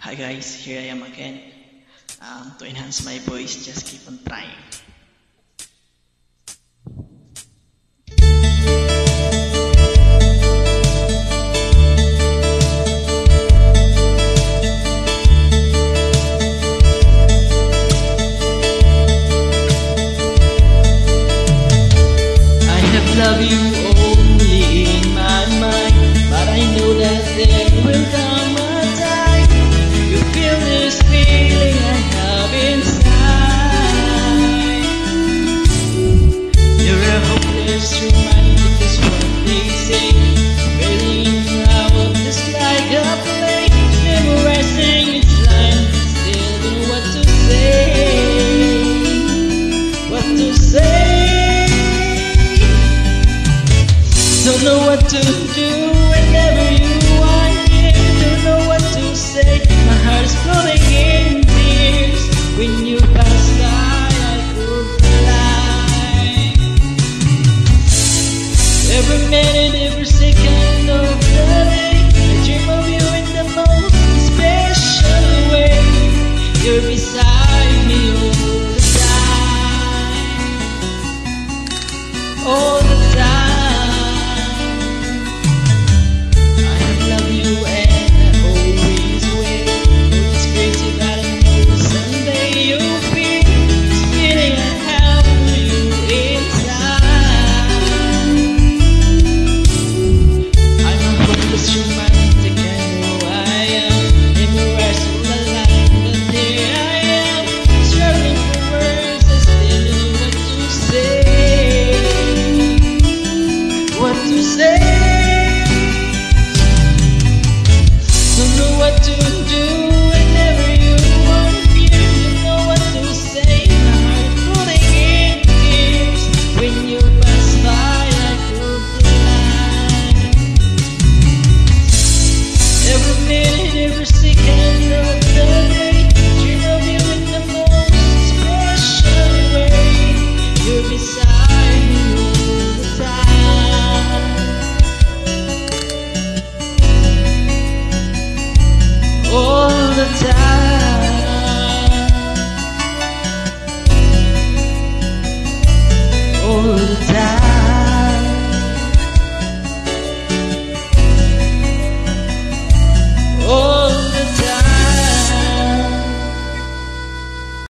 Hi guys, here I am again. Um, to enhance my voice, just keep on trying. to do the time.